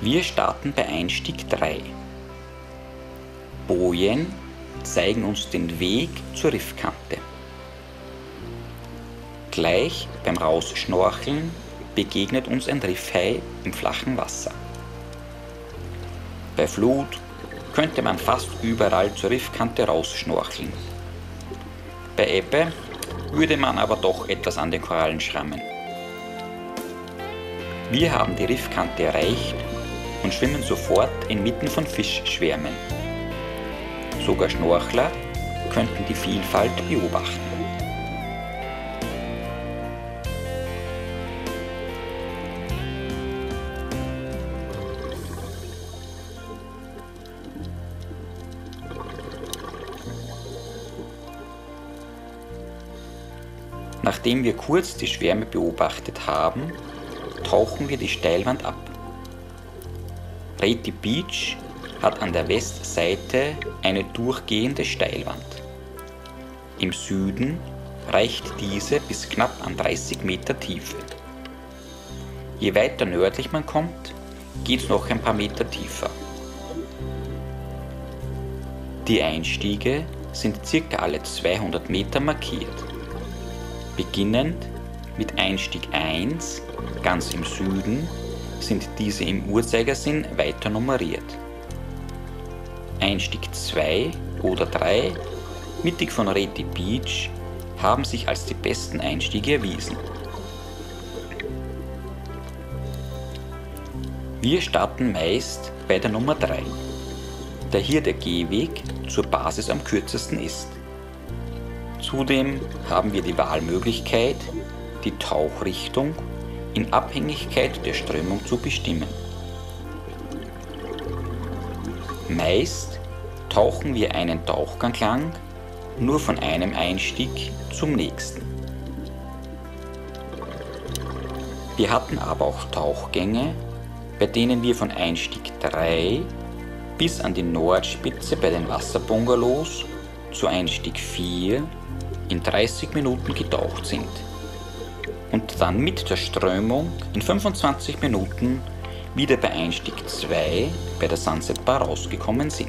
Wir starten bei Einstieg 3. Bojen zeigen uns den Weg zur Riffkante. Gleich beim Rausschnorcheln begegnet uns ein Riffhai im flachen Wasser. Bei Flut könnte man fast überall zur Riffkante rausschnorcheln. Bei Ebbe würde man aber doch etwas an den Korallen schrammen. Wir haben die Riffkante erreicht und schwimmen sofort inmitten von Fischschwärmen. Sogar Schnorchler könnten die Vielfalt beobachten. Nachdem wir kurz die Schwärme beobachtet haben, tauchen wir die Steilwand ab. Reti Beach hat an der Westseite eine durchgehende Steilwand. Im Süden reicht diese bis knapp an 30 Meter Tiefe. Je weiter nördlich man kommt, geht es noch ein paar Meter tiefer. Die Einstiege sind circa alle 200 Meter markiert. Beginnend mit Einstieg 1 ganz im Süden sind diese im Uhrzeigersinn weiter nummeriert. Einstieg 2 oder 3 mittig von Reti Beach haben sich als die besten Einstiege erwiesen. Wir starten meist bei der Nummer 3, da hier der Gehweg zur Basis am kürzesten ist. Zudem haben wir die Wahlmöglichkeit, die Tauchrichtung in Abhängigkeit der Strömung zu bestimmen. Meist tauchen wir einen Tauchgang lang nur von einem Einstieg zum nächsten. Wir hatten aber auch Tauchgänge, bei denen wir von Einstieg 3 bis an die Nordspitze bei den Wasserbungalows zu Einstieg 4 in 30 Minuten getaucht sind und dann mit der Strömung in 25 Minuten wieder bei Einstieg 2 bei der Sunset Bar rausgekommen sind.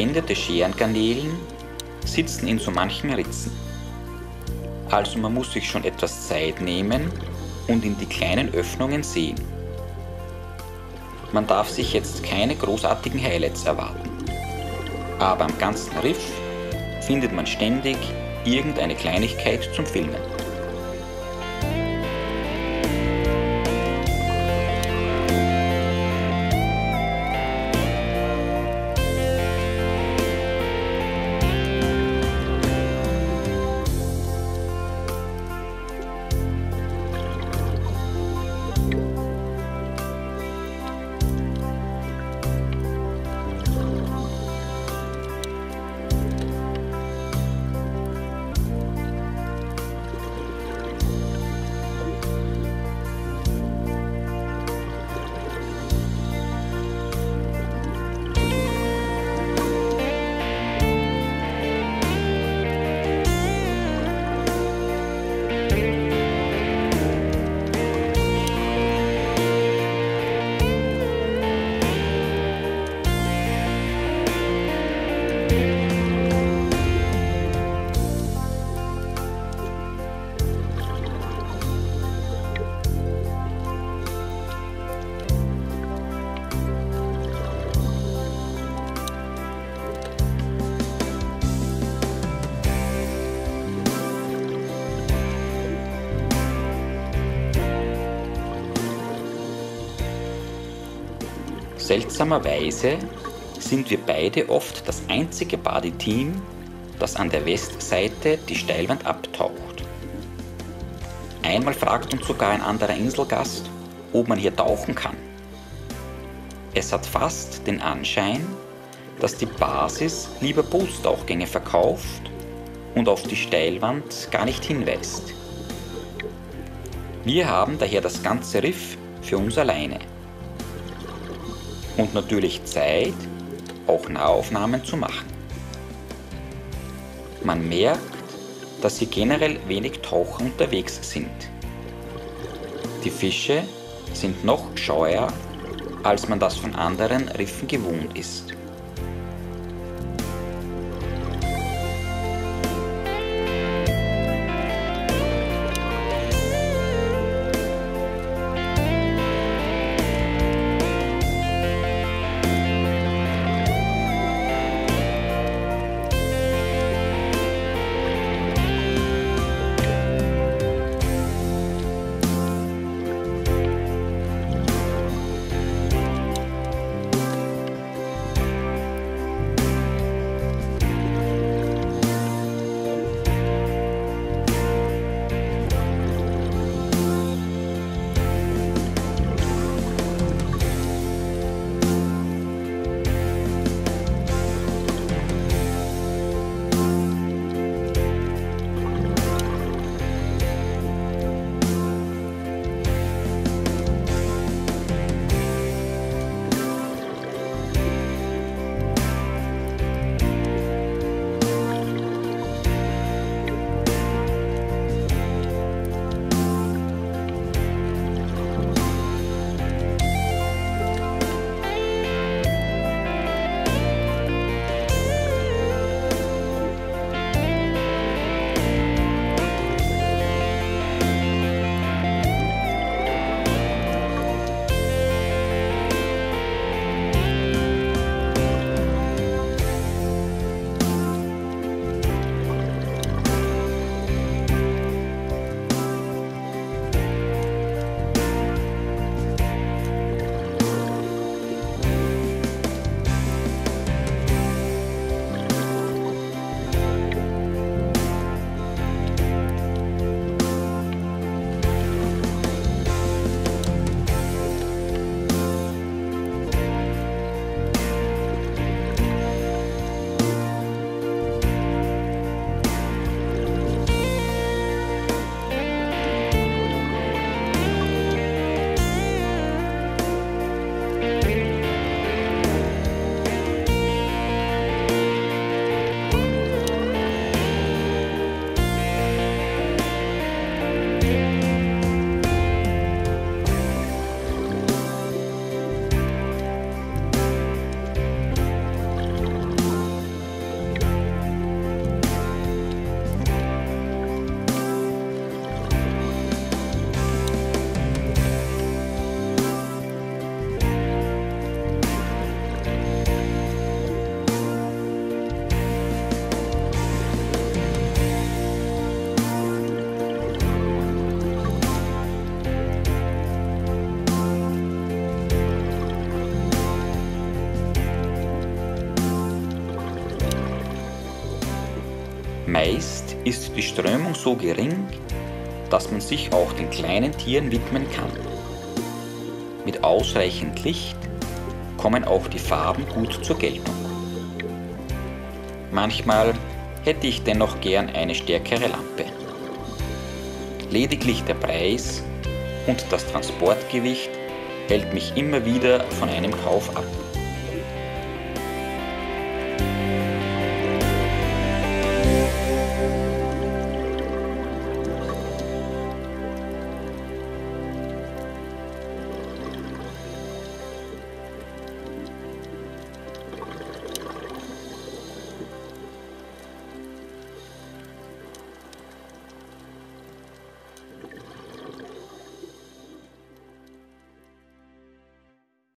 Gebänderte Scherengarnelen sitzen in so manchen Ritzen. Also man muss sich schon etwas Zeit nehmen und in die kleinen Öffnungen sehen. Man darf sich jetzt keine großartigen Highlights erwarten. Aber am ganzen Riff findet man ständig irgendeine Kleinigkeit zum Filmen. Seltsamerweise sind wir beide oft das einzige Buddy-Team, das an der Westseite die Steilwand abtaucht. Einmal fragt uns sogar ein anderer Inselgast, ob man hier tauchen kann. Es hat fast den Anschein, dass die Basis lieber Bootstauchgänge verkauft und auf die Steilwand gar nicht hinweist. Wir haben daher das ganze Riff für uns alleine und natürlich Zeit, auch Nahaufnahmen zu machen. Man merkt, dass hier generell wenig Taucher unterwegs sind. Die Fische sind noch scheuer, als man das von anderen Riffen gewohnt ist. Meist ist die Strömung so gering, dass man sich auch den kleinen Tieren widmen kann. Mit ausreichend Licht kommen auch die Farben gut zur Geltung. Manchmal hätte ich dennoch gern eine stärkere Lampe. Lediglich der Preis und das Transportgewicht hält mich immer wieder von einem Kauf ab.